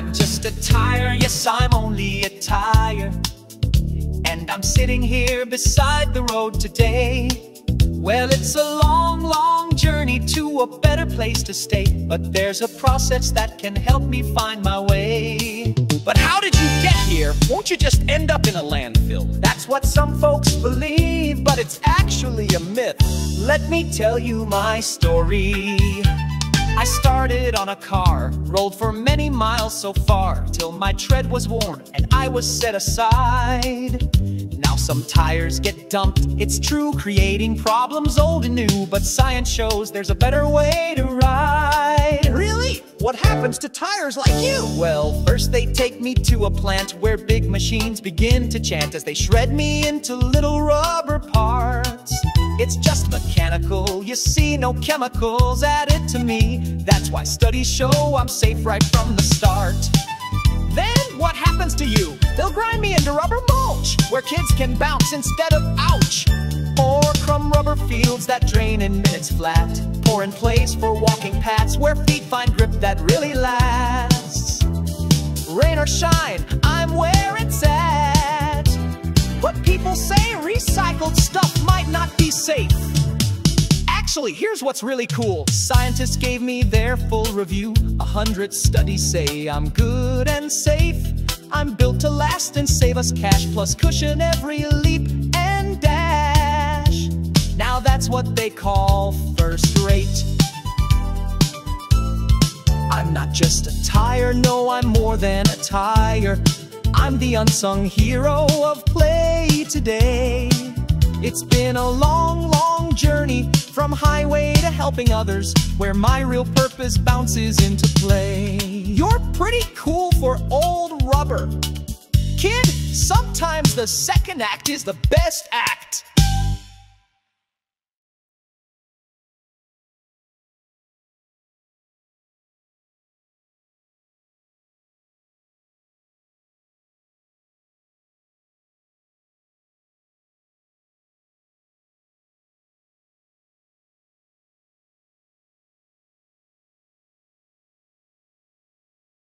I'm just a tire, yes, I'm only a tire. And I'm sitting here beside the road today. Well, it's a long, long journey to a better place to stay. But there's a process that can help me find my way. But how did you get here? Won't you just end up in a landfill? That's what some folks believe, but it's actually a myth. Let me tell you my story. I started on a car, rolled for many miles so far, till my tread was worn and I was set aside. Now some tires get dumped, it's true, creating problems old and new, but science shows there's a better way to ride. Really? What happens to tires like you? Well, first they take me to a plant where big machines begin to chant as they shred me into little rubber parts. It's just mechanical, you see, no chemicals added to me. That's why studies show I'm safe right from the start. Then what happens to you? They'll grind me into rubber mulch, where kids can bounce instead of ouch. Or crumb rubber fields that drain in minutes flat. Pour in place for walking paths where feet find grip that really lasts. Rain or shine, I'm where it's at. But people say recycled stuff Actually, here's what's really cool. Scientists gave me their full review. A hundred studies say I'm good and safe. I'm built to last and save us cash, plus cushion every leap and dash. Now that's what they call first rate. I'm not just a tire, no, I'm more than a tire. I'm the unsung hero of play today. It's been a long, long journey from highway to helping others, where my real purpose bounces into play. You're pretty cool for old rubber. Kid, sometimes the second act is the best act.